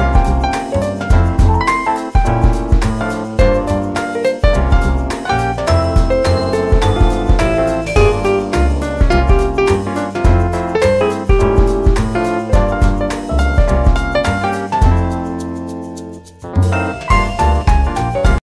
Bye.